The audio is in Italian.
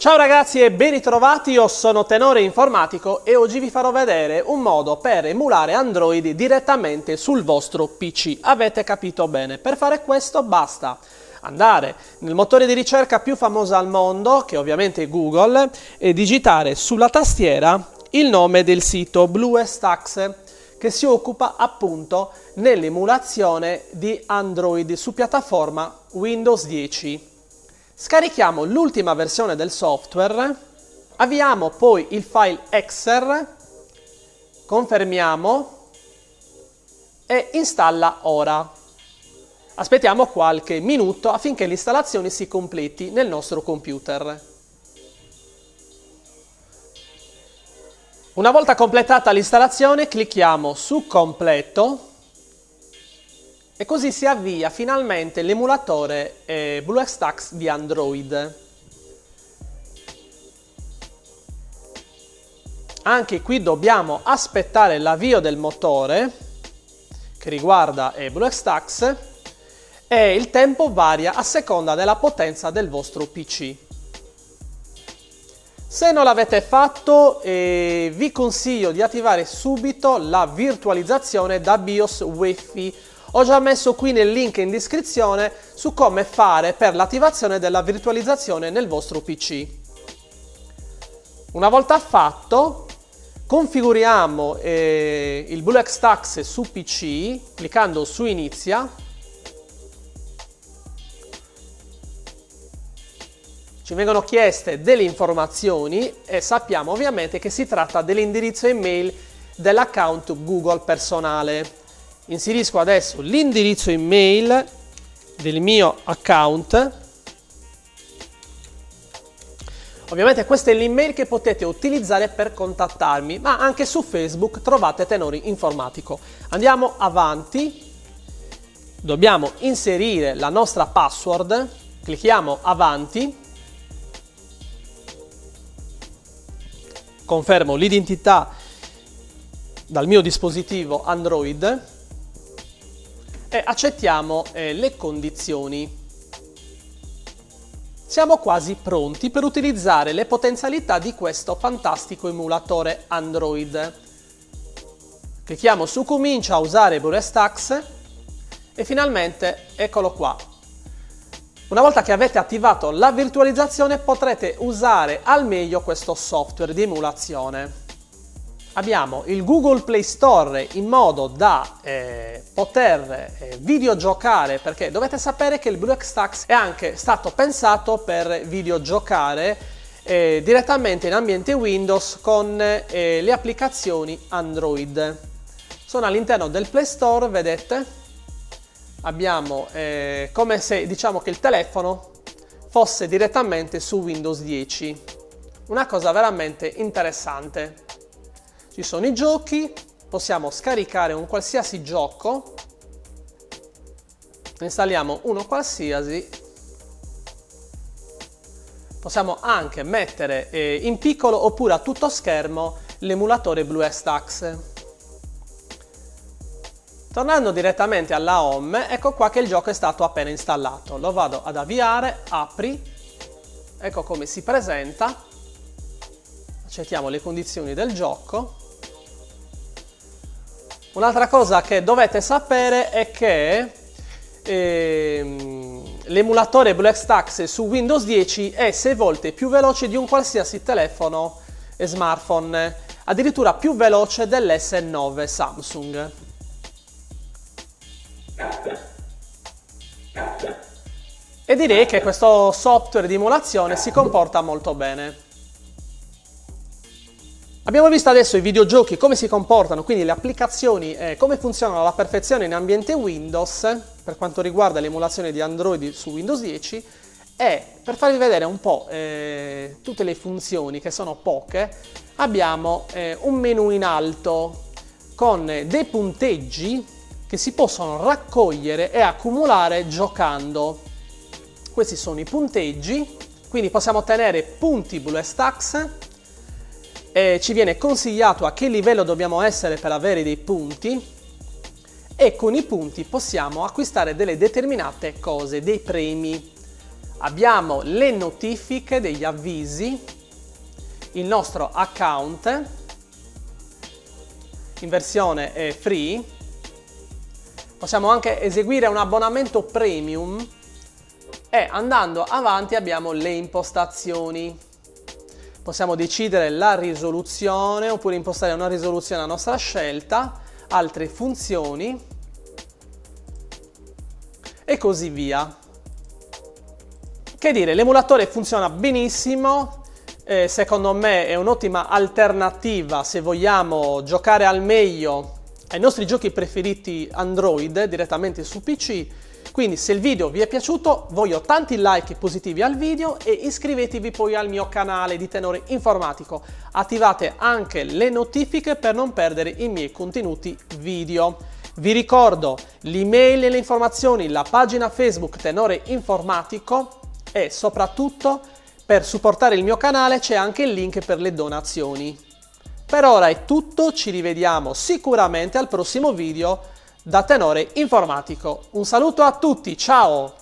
Ciao ragazzi e ben ritrovati, io sono Tenore Informatico e oggi vi farò vedere un modo per emulare Android direttamente sul vostro PC. Avete capito bene, per fare questo basta andare nel motore di ricerca più famoso al mondo, che ovviamente è Google, e digitare sulla tastiera il nome del sito BlueStacks che si occupa appunto nell'emulazione di Android su piattaforma Windows 10. Scarichiamo l'ultima versione del software, avviamo poi il file Exer, confermiamo e installa ora. Aspettiamo qualche minuto affinché l'installazione si completi nel nostro computer. Una volta completata l'installazione clicchiamo su completo e così si avvia finalmente l'emulatore eh, BlueStacks di Android. Anche qui dobbiamo aspettare l'avvio del motore che riguarda eh, BlueStacks e il tempo varia a seconda della potenza del vostro PC. Se non l'avete fatto eh, vi consiglio di attivare subito la virtualizzazione da BIOS Wi-Fi ho già messo qui nel link in descrizione su come fare per l'attivazione della virtualizzazione nel vostro PC. Una volta fatto, configuriamo eh, il BlueXTax su PC cliccando su Inizia. Ci vengono chieste delle informazioni e sappiamo ovviamente che si tratta dell'indirizzo email dell'account Google personale inserisco adesso l'indirizzo email del mio account. Ovviamente questa è l'email che potete utilizzare per contattarmi, ma anche su Facebook trovate Tenori Informatico. Andiamo avanti, dobbiamo inserire la nostra password, clicchiamo avanti, confermo l'identità dal mio dispositivo Android e accettiamo eh, le condizioni. Siamo quasi pronti per utilizzare le potenzialità di questo fantastico emulatore Android. Clicchiamo su Comincia a usare BlueStacks e finalmente eccolo qua. Una volta che avete attivato la virtualizzazione potrete usare al meglio questo software di emulazione abbiamo il Google Play Store in modo da eh, poter eh, videogiocare perché dovete sapere che il BlueXTax è anche stato pensato per videogiocare eh, direttamente in ambiente Windows con eh, le applicazioni Android. Sono all'interno del Play Store, vedete? Abbiamo eh, come se diciamo che il telefono fosse direttamente su Windows 10. Una cosa veramente interessante. Ci sono i giochi, possiamo scaricare un qualsiasi gioco, ne installiamo uno qualsiasi, possiamo anche mettere eh, in piccolo oppure a tutto schermo l'emulatore BlueStacks. Tornando direttamente alla home, ecco qua che il gioco è stato appena installato. Lo vado ad avviare, apri, ecco come si presenta, accettiamo le condizioni del gioco Un'altra cosa che dovete sapere è che ehm, l'emulatore BlueStacks su Windows 10 è 6 volte più veloce di un qualsiasi telefono e smartphone, addirittura più veloce dell'S9 Samsung. E direi che questo software di emulazione si comporta molto bene. Abbiamo visto adesso i videogiochi, come si comportano, quindi le applicazioni, eh, come funzionano alla perfezione in ambiente Windows per quanto riguarda l'emulazione di Android su Windows 10 e per farvi vedere un po' eh, tutte le funzioni che sono poche abbiamo eh, un menu in alto con dei punteggi che si possono raccogliere e accumulare giocando. Questi sono i punteggi, quindi possiamo ottenere punti BlueStacks eh, ci viene consigliato a che livello dobbiamo essere per avere dei punti e con i punti possiamo acquistare delle determinate cose, dei premi. abbiamo le notifiche degli avvisi, il nostro account in versione eh, free, possiamo anche eseguire un abbonamento premium e andando avanti abbiamo le impostazioni. Possiamo decidere la risoluzione oppure impostare una risoluzione a nostra scelta, altre funzioni e così via. Che dire, l'emulatore funziona benissimo, eh, secondo me è un'ottima alternativa se vogliamo giocare al meglio ai nostri giochi preferiti Android direttamente su PC. Quindi se il video vi è piaciuto voglio tanti like positivi al video e iscrivetevi poi al mio canale di tenore informatico. Attivate anche le notifiche per non perdere i miei contenuti video. Vi ricordo l'email e le informazioni, la pagina Facebook Tenore Informatico e soprattutto per supportare il mio canale c'è anche il link per le donazioni. Per ora è tutto, ci rivediamo sicuramente al prossimo video da tenore informatico. Un saluto a tutti, ciao!